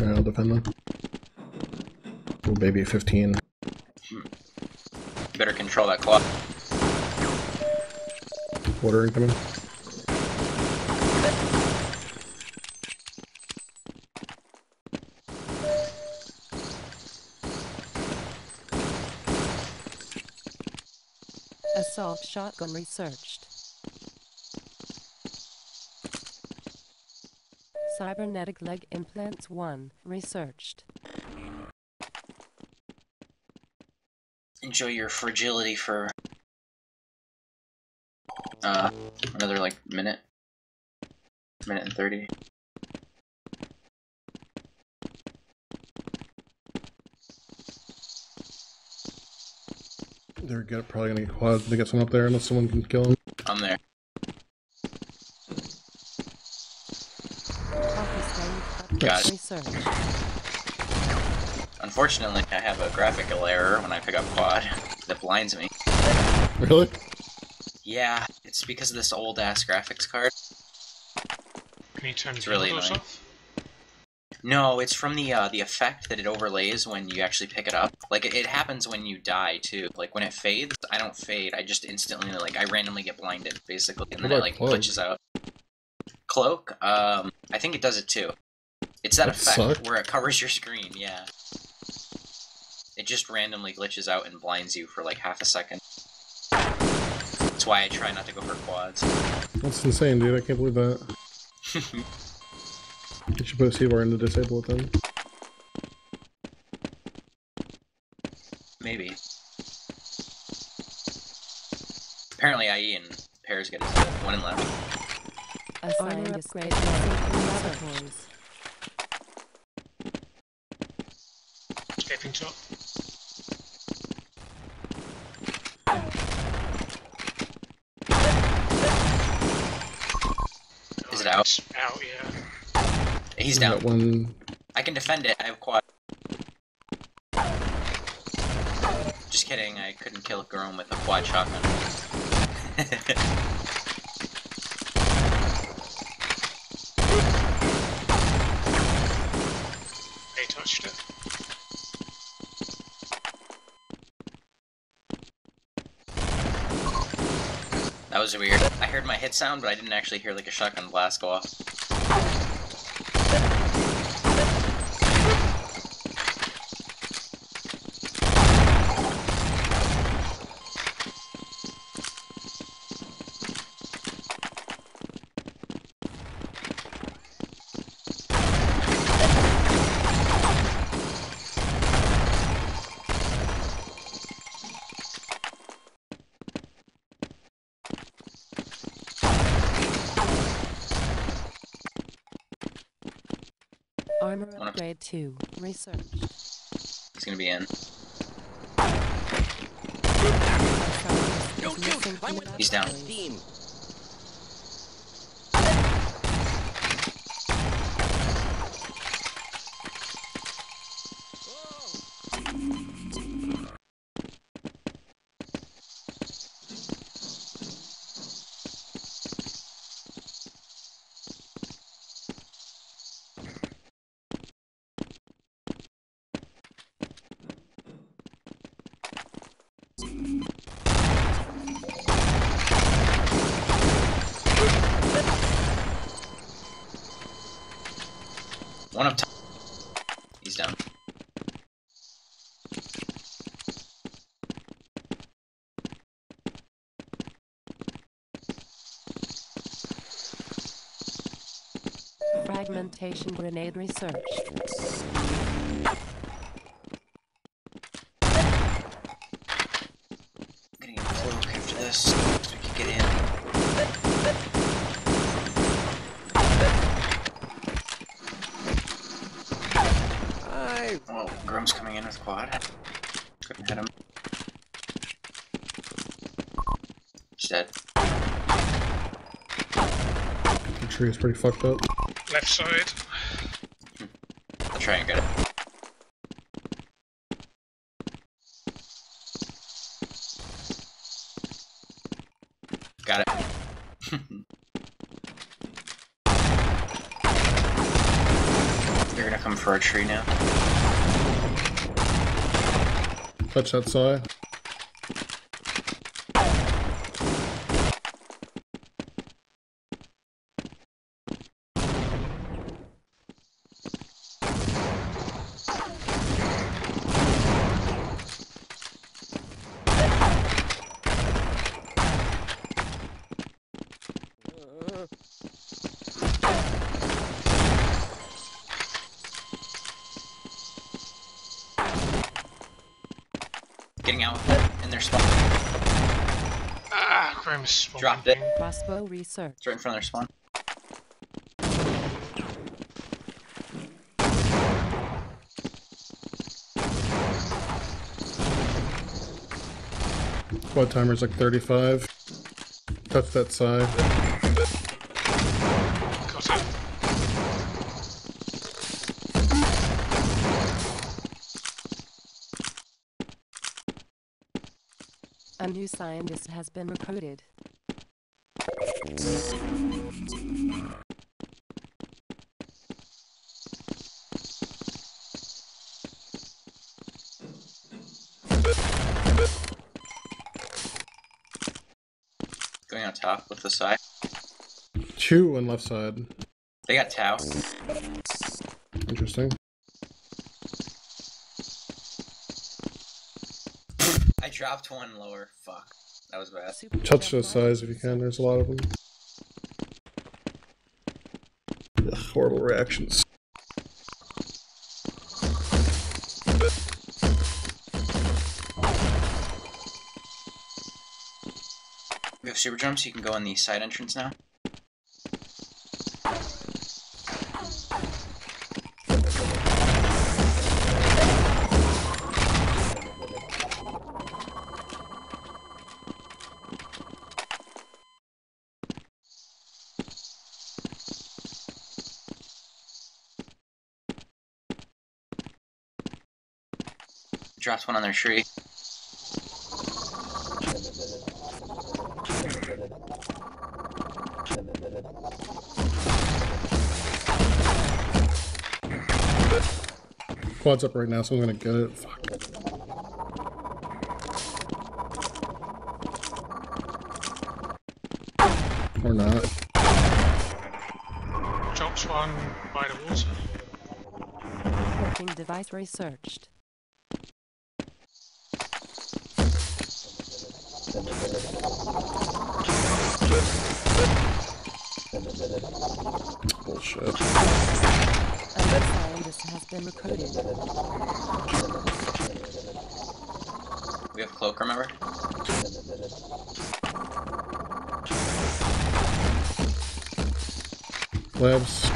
Alright, I'll defend them. Oh, baby, 15. You better control that clock. Water incoming. Assault shotgun researched. Cybernetic leg implants 1 researched. Enjoy your fragility for uh another like minute. Minute and thirty. They're get, probably gonna get quad to get someone up there unless someone can kill him. I'm there. Got it. Unfortunately, I have a graphical error when I pick up quad that blinds me. Really? Yeah, it's because of this old ass graphics card. Can you turn It's the really windows annoying. off? No, it's from the uh, the effect that it overlays when you actually pick it up. Like it, it happens when you die too. Like when it fades, I don't fade. I just instantly like I randomly get blinded basically, and then it like cloak? glitches out. Cloak, um, I think it does it too. It's that That effect sucked. where it covers your screen. Yeah. It just randomly glitches out and blinds you for like half a second. That's why I try not to go for quads. That's insane, dude. I can't believe that. You should put cvar in to disable it then. Maybe. Apparently, IE and pairs get it. One in left. Assigned upgrade laboratories. Escaping top. Is it out? it's Out, yeah. He's down. one. I can defend it. I have quad. Just kidding. I couldn't kill Grom with a quad shotgun. They touched it. Was weird. I heard my hit sound, but I didn't actually hear like a shotgun blast go off. Armor upgrade 2 Research. He's gonna be in. He's down. One up top. He's down. Fragmentation grenade researched. I'm gonna get a cloak after this, so we can get in. Oh, Grum's coming quad. Couldn't hit him. He's dead. The tree is pretty fucked up. Left side. I'll try and get it. Got it. They're gonna come Come for a tree now. Touch that side. Getting out with it in their spawn. Grimace spawned Dropped it. in. Crossbow research. It's right in front of their spawn. Quad timer's like 35. Touch that side. Got it. A new scientist has been recruited. Going on top with the side. Two on left side. They got Tau. Interesting. Dropped one lower. Fuck. That was bad. Super Touch jump those sides if you can. There's a lot of them. Ugh, horrible reactions. We have super jumps. You can go in the side entrance now. Dropped one on their tree. Quad's up right now, so I'm gonna get it. Fuck. Or not. Drops one by the water. Working device researched. Bullshit. A new scientist has been recruited. We have cloak, remember? Labs.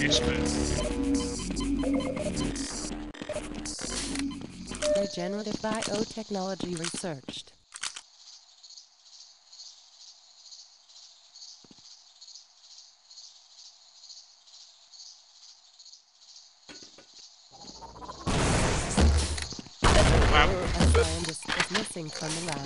It's Regenerative biotechnology researched. Lab A scientist is missing from the labs.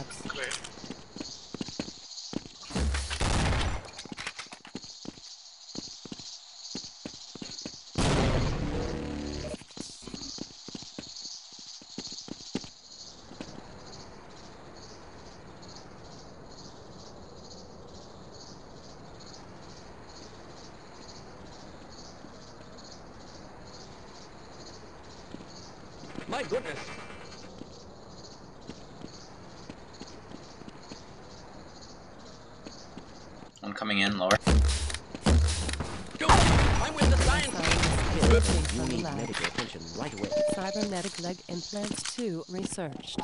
My goodness. One coming in lower. Go! I'm with the science. Scientist You need lab. medical attention right away. Cybernetic leg implants 2 researched.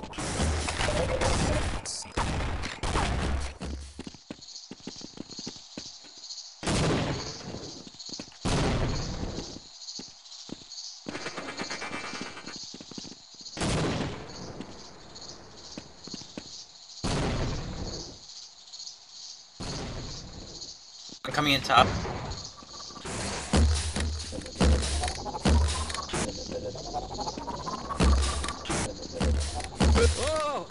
top. Whoa!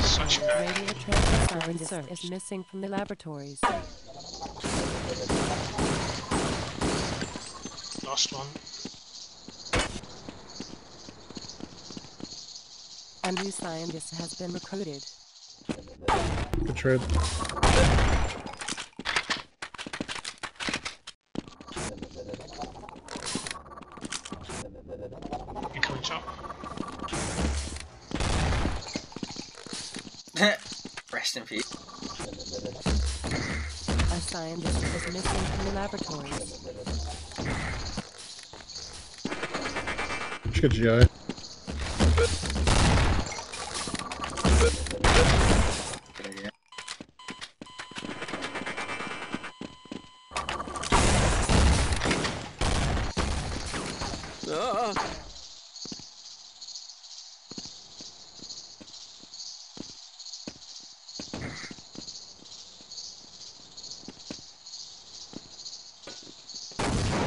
Such a radio transmitter is missing from the laboratories. Last one. A new scientist has been recruited. Good trade. Incoming top. Rest in peace. A scientist is missing from the laboratories. GI. Good. Ah,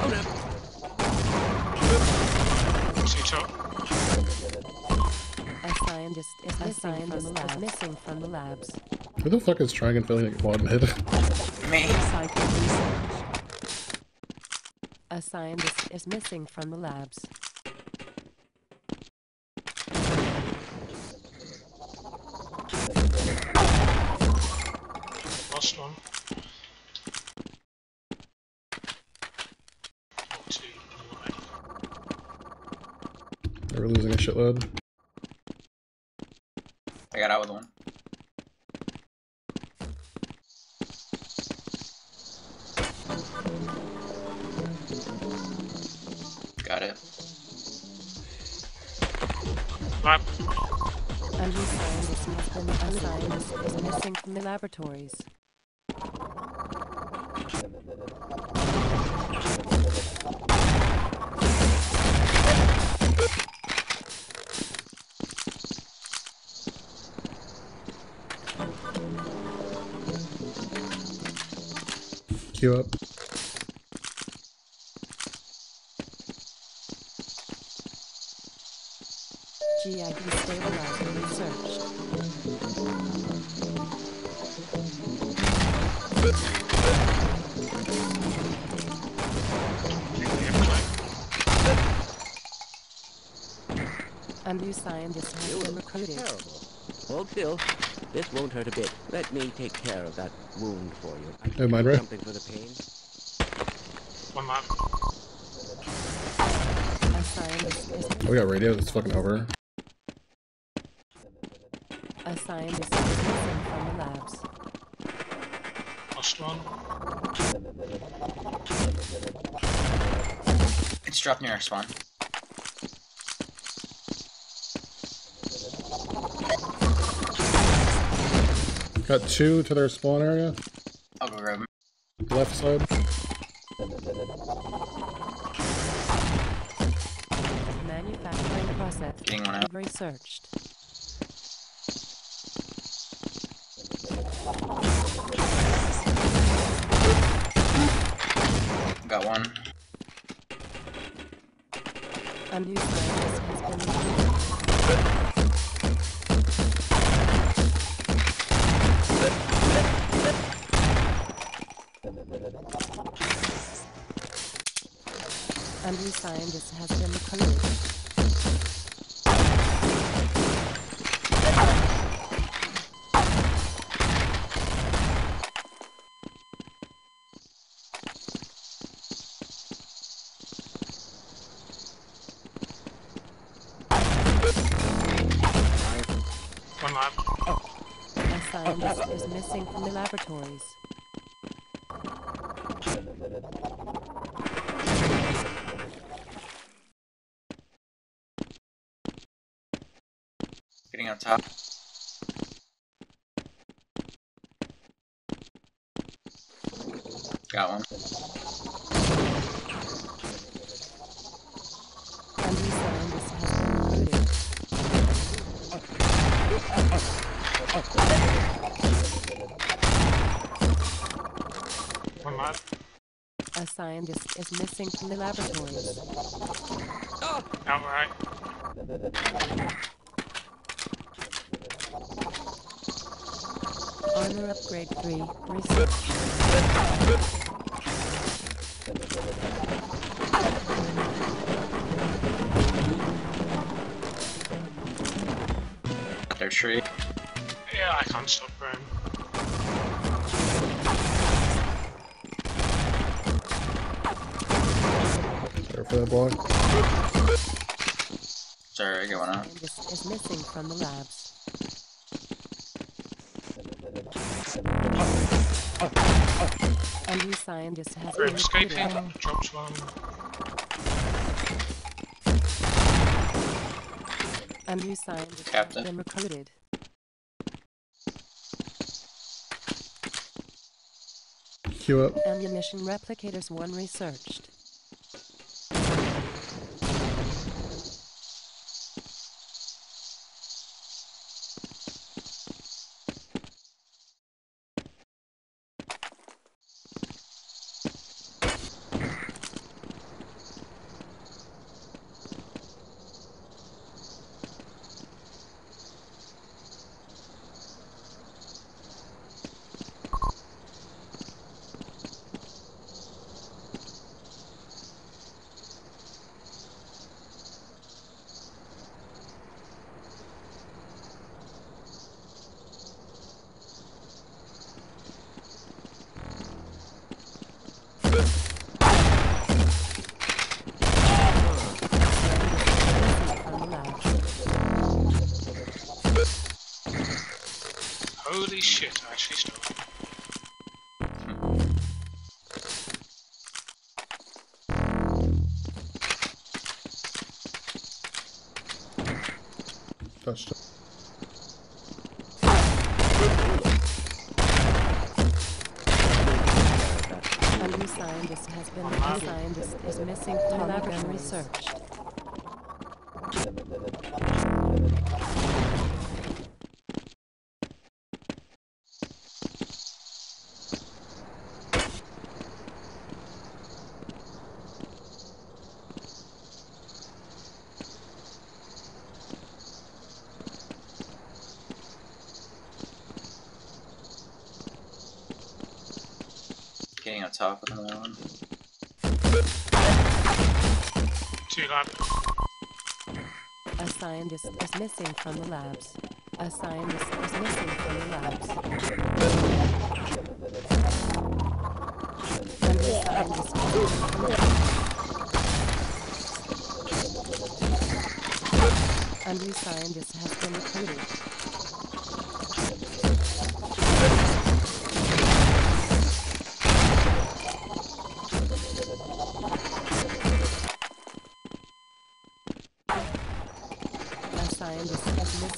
oh no. See. A scientist is missing, from, the missing from the labs. Who the fuck is trying and failing at quad mid? Me. Cycle. A scientist is missing from the labs. Last one. Two. nine. We're losing a shitload. I got out with one. Got it. Lab. A new scientist has been a scientist is missing from the laboratories. Queue up. GID stabilizer researched. Nuclear claim. A new scientist has been recruited. Terrible. Hold still. This won't hurt a bit. Let me take care of that wound for you. I Hey, mind, Ray? Something for the pain. One lab. A scientist is Oh, we got radio. It's fucking over. a scientist is missing from the labs. Last one. It's dropped near our spawn. Got two to their spawn area. I'll go grab him. Left side. Manufacturing process Getting one out. researched. Got one. A new has been recruited. Scientist has been recruited. One lab. A scientist is missing from the laboratories. Getting on top. Got one. A new scientist has been recruited. One lab. A scientist is missing from the laboratories. Outright. Armor upgrade 3. Research. Their tree. Yeah, I can't stop burn. Sorry for that block. Sorry, I got one out. Is missing from the labs. A new scientist has been recruited. escaping. Drops one. A new scientist Captain. has been recruited. Queue up. Ammunition replicators 1 researched. Missing from the labs. Holy shit, I actually stopped. Touched it. A new scientist has been a new is missing from the lab top of the one. Two lab. A scientist is missing from the labs. A scientist is missing from the labs. A new scientist is missing from the labs. A new scientist has been recruited.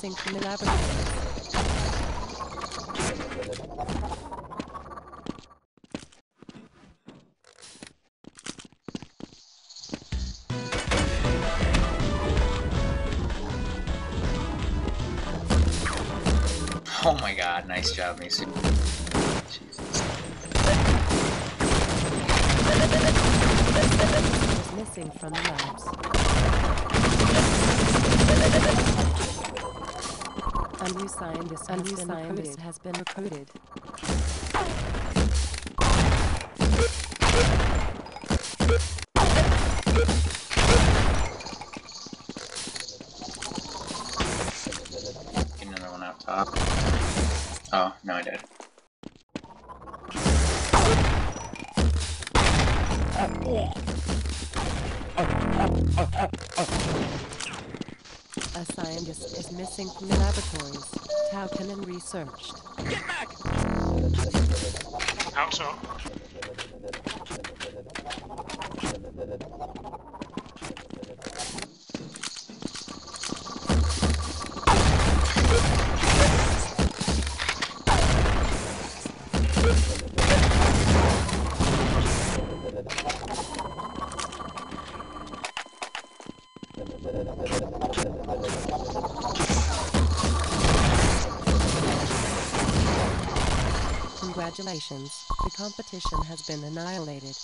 Missing from the laboratory. Oh my god, nice job, Macy. Jesus. missing from the labs. A new scientist, a new scientist has been recruited. Missing from the laboratories. Tau cannon researched. Get back! Out top. Congratulations, the competition has been annihilated.